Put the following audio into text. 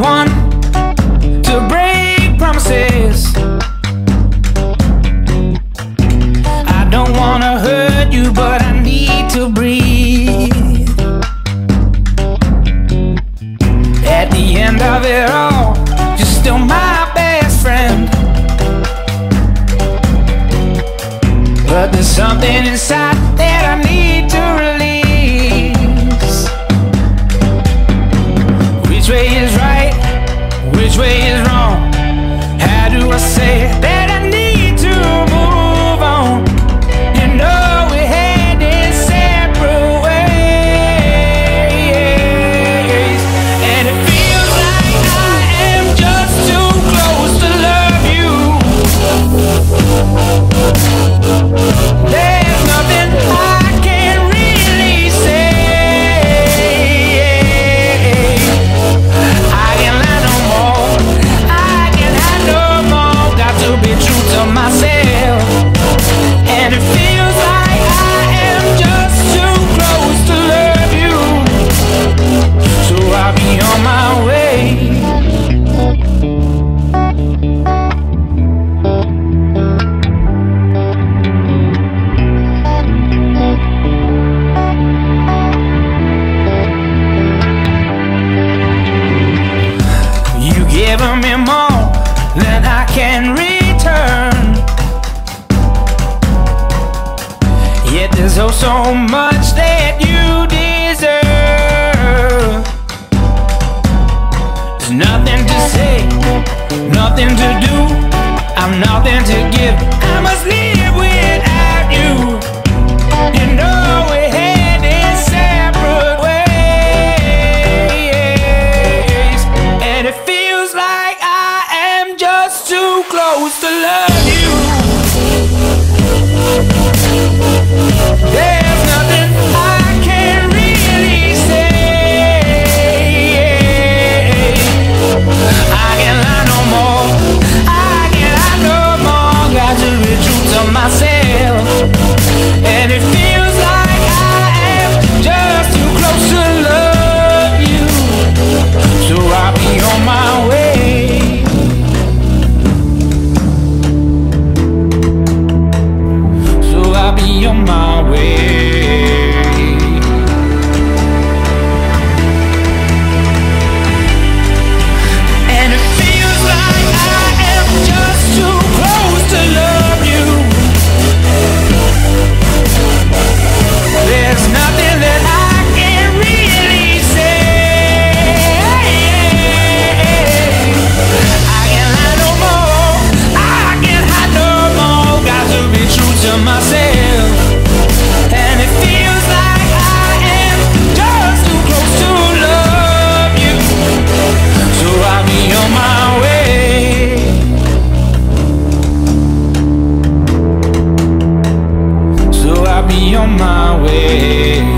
one to break promises. I don't wanna hurt you, but I need to breathe. At the end of it all, you're still my best friend. But there's something inside that I need. can return. Yet there's oh so much that you deserve. There's nothing to say, nothing to do. I'm nothing to give. Be on my way.